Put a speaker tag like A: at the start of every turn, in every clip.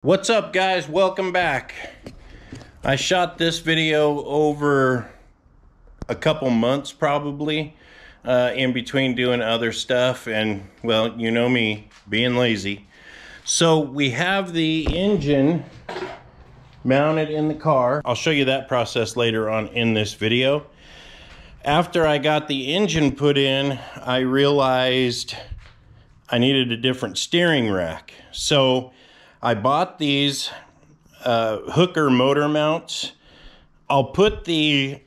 A: What's up guys? Welcome back. I shot this video over a couple months probably uh, in between doing other stuff and well you know me being lazy. So we have the engine mounted in the car. I'll show you that process later on in this video. After I got the engine put in, I realized I needed a different steering rack. So I bought these uh, hooker motor mounts. I'll put the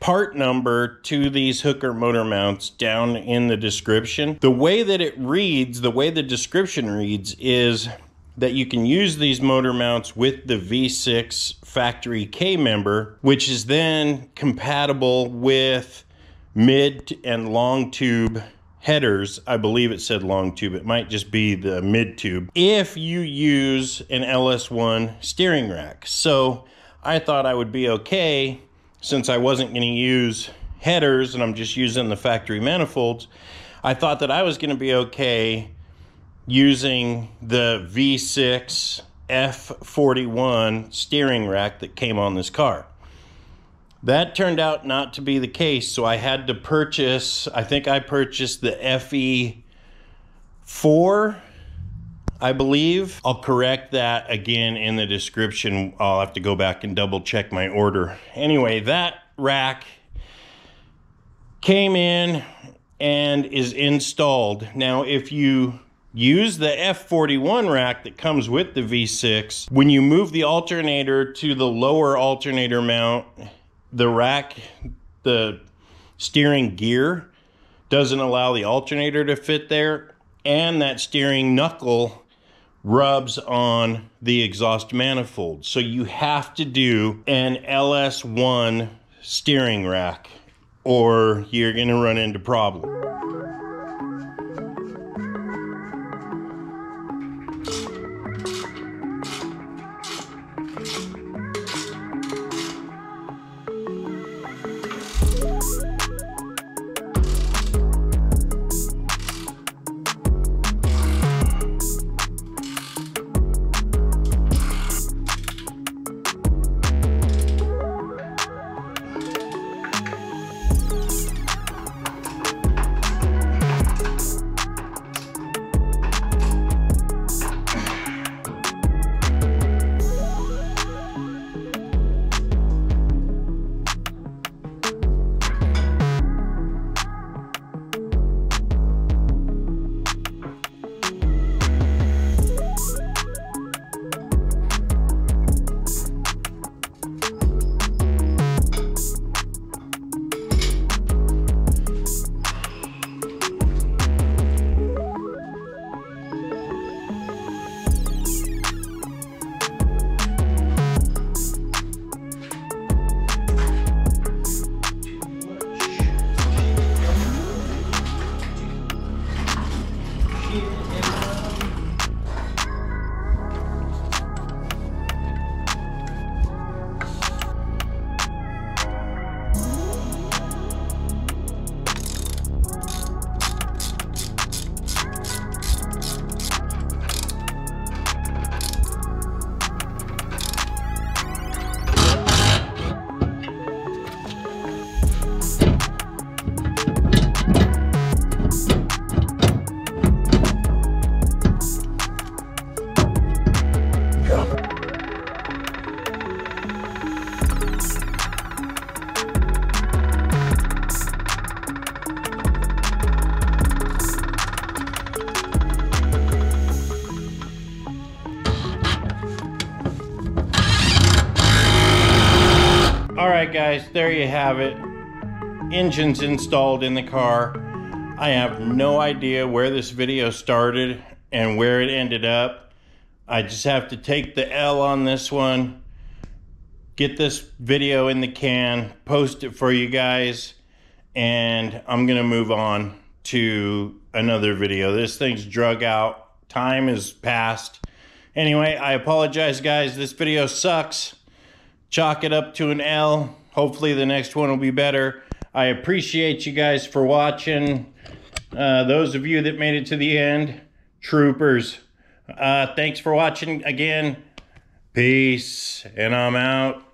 A: part number to these hooker motor mounts down in the description. The way that it reads, the way the description reads is that you can use these motor mounts with the V6 factory K member, which is then compatible with mid and long tube headers. I believe it said long tube. It might just be the mid tube. If you use an LS1 steering rack. So I thought I would be okay since I wasn't going to use headers and I'm just using the factory manifolds. I thought that I was going to be okay using the V6 F41 steering rack that came on this car. That turned out not to be the case, so I had to purchase, I think I purchased the FE4, I believe. I'll correct that again in the description. I'll have to go back and double check my order. Anyway, that rack came in and is installed. Now, if you use the F41 rack that comes with the V6. When you move the alternator to the lower alternator mount, the rack, the steering gear doesn't allow the alternator to fit there, and that steering knuckle rubs on the exhaust manifold. So you have to do an LS1 steering rack or you're going to run into problems. Right, guys, there you have it. Engine's installed in the car. I have no idea where this video started and where it ended up. I just have to take the L on this one, get this video in the can, post it for you guys, and I'm going to move on to another video. This thing's drug out. Time is past. Anyway, I apologize, guys. This video sucks chalk it up to an L. Hopefully the next one will be better. I appreciate you guys for watching. Uh, those of you that made it to the end, troopers. Uh, thanks for watching again. Peace, and I'm out.